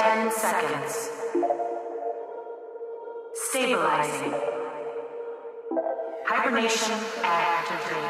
10 seconds. Stabilizing. Hibernation activated.